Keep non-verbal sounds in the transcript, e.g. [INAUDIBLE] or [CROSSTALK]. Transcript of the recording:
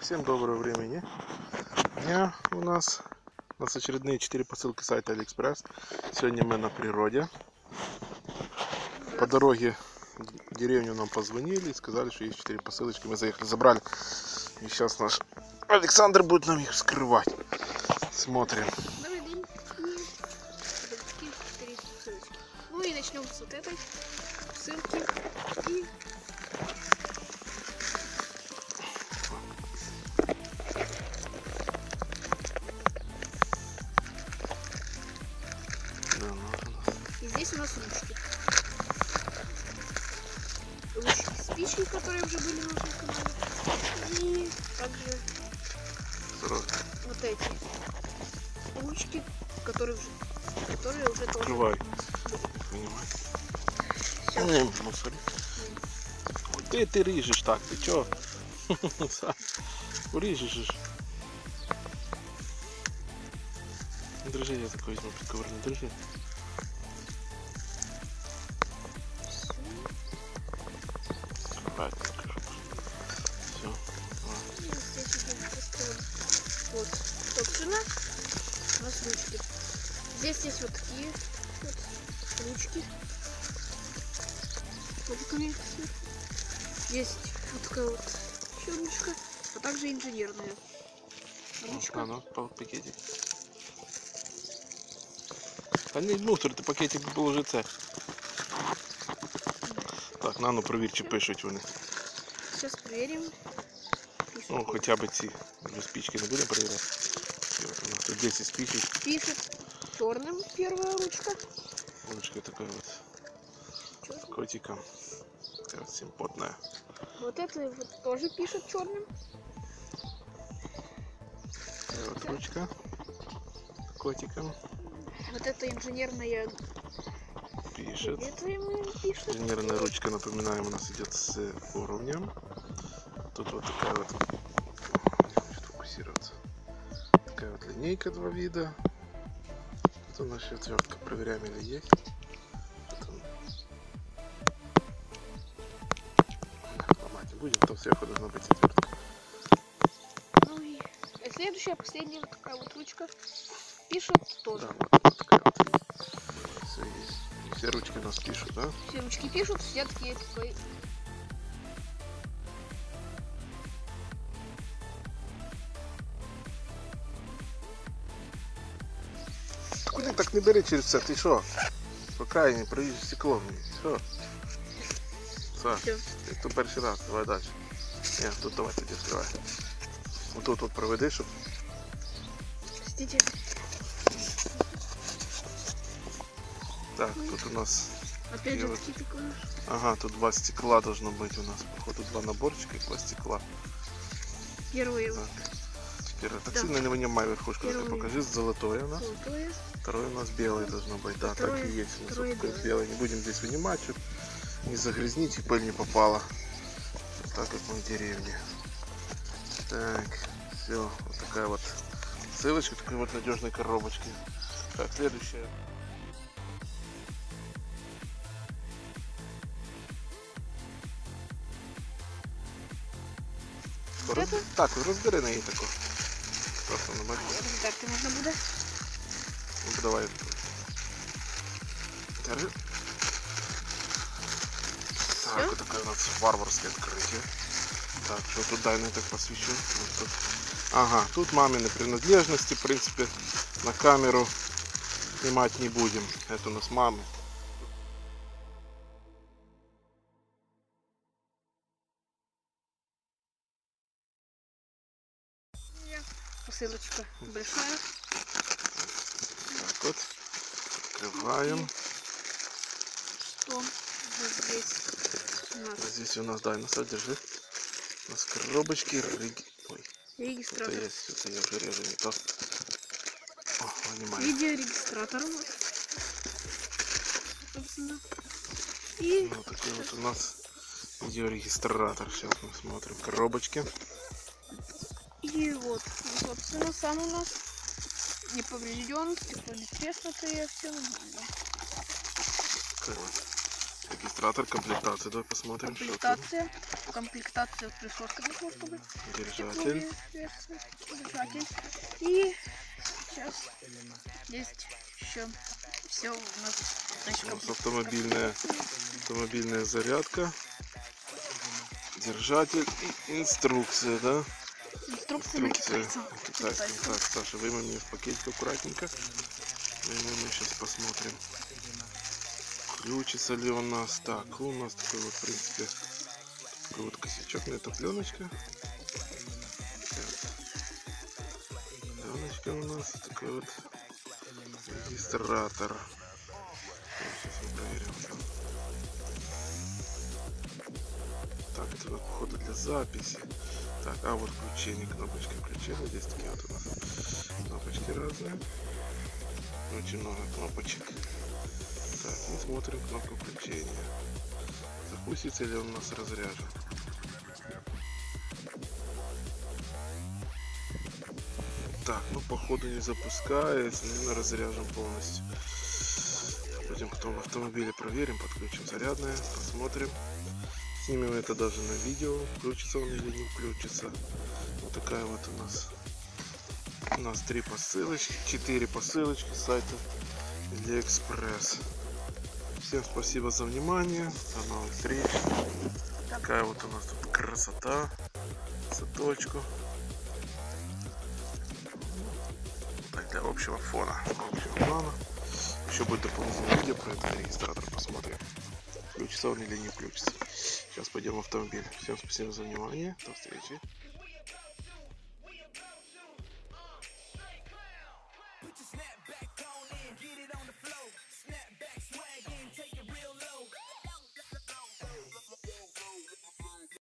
Всем доброго времени дня у нас. У нас очередные 4 посылки сайта Алиэкспресс. Сегодня мы на природе. По дороге в деревню нам позвонили и сказали, что есть 4 посылочки. Мы заехали, забрали. И сейчас наш Александр будет нам их вскрывать. Смотрим. Ну и начнем с вот этой ссылки. И И здесь у нас ручки. Ручки спички, которые уже были на канале. И также вот эти ручки, которые уже, которые уже тоже Открывай. Понимаешь? Ну. Ты, ты режешь так, ты чё? [LAUGHS] Режешь. ж. Держи, я такой возьму подковырну, держи. Здесь есть вот такие вот ручки. Ручками. Есть вот такая вот еще ручка, а также инженерная ручка. А ну, по пакетик. Та не мусор, ти пакетик був уже це. Так, на ну провір, чи пишуть вони. Сейчас проверим. Пишет, Ну, хоча б ці вже спички не будемо перевіряти. І от у нас тут 10 спичек. пишет черным первая ручка. Ручка такая вот Чёрным. с котиком. Такая вот симпотная. Вот это вот тоже пишет черным. Такая вот ручка с котиком. Вот это инженерная Пишет. пишет. Инженерная ручка, напоминаем, у нас идет с уровнем. Тут вот такая вот, фокусироваться. Такая вот линейка два вида. Это наша отвертка. Проверяем или есть. Там? Ломать не будем, там сверху должна быть отвертка. Ну и а следующая, последняя вот такая вот ручка пишет тоже. Да, вот, вот такая вот. Все есть. Все ручки у нас пишут, да? Все ручки пишут, все такие такой. так не бери через це? Ти що? По крайній проїзд стеклом. Що? Все. Все. Ти то перший раз, давай далі. Ні, тут давай тоді відкривай. Отут тут проведи, щоб. Простите. Так, тут у нас. Опять И же вот- такие такое. Ага, тут два стекла должно быть у нас. Походу два наборчика и два стекла. Первое Так. Первое. Так Да. сильно не вынимай верхушку, ты Первый. покажи. Золотое у нас. золотое. Второе у нас белый должно быть. Да, так Второе- и есть. У нас второе белое. Не будем здесь вынимать, чтобы не загрязнить и пыль не попала. Вот так как мы в деревне. Так, все. Вот такая вот ссылочка, такой вот надежной коробочки. Так, следующая. Так, розбери на її таку. Просто на бачу. Так, можно будет. Ну, давай. Держи. Так, вот такое у нас варварское открытие. Так, что тут дай так посвящу. Вот тут. Ага, тут мамины принадлежности, в принципе, на камеру снимать не будем. Это у нас мамы. Посылочка большая. Так вот. Открываем. Что здесь у нас Здесь у нас, дай, насад, держи. У нас коробочки, рыги. Ой, это регистратор. есть, это я уже режу не то. О, вынимаем. Видеорегистратор. Собственно. И Вот такой вот у нас видеорегистратор. Сейчас мы смотрим коробочки. И вот, ну, собственно, сам у нас не поврежден, стекло не треснутое, все нормально. Такой вот Регистратор, комплектация. Давай посмотрим, что там. Комплектация. Комплектация присоска того, чтобы Держатель. держатель. И сейчас есть еще все у нас значит, У нас автомобильная, автомобильная зарядка. Держатель и инструкция, да? Инструкция на Инструкция. Так, Саша, вымой мне из пакетика аккуратненько. Вымой, мы сейчас посмотрим. Включится ли у нас. Так, у нас такой вот, в принципе, такой вот косячок, но это пленочка. Пленочка у нас такой вот регистратор. Сейчас мы проверим. Так, это походу для записи. Так, а вот включение, кнопочка включения. Здесь такие вот у нас кнопочки разные. Очень много кнопочек. Так, мы смотрим кнопку включения. Запустится ли он у нас разряжен. Так, ну походу не запускается, наверное, разряжен полностью. Будем потом в автомобиле проверим, подключим зарядное, посмотрим. Снимем это даже на видео, включится он или не включится. Вот такая вот у нас. У нас три посылочки, четыре посылочки с сайта Алиэкспресс. Всем спасибо за внимание. До новых встреч. Такая вот у нас тут красота. Цветочку. Для общего фона. Общего плана. Еще будет дополнительное видео про этот регистратор. Посмотрим. Включится он или не включится. Сейчас пойдем в автомобиль. Всем спасибо за внимание. До встречи. Get it on the floor.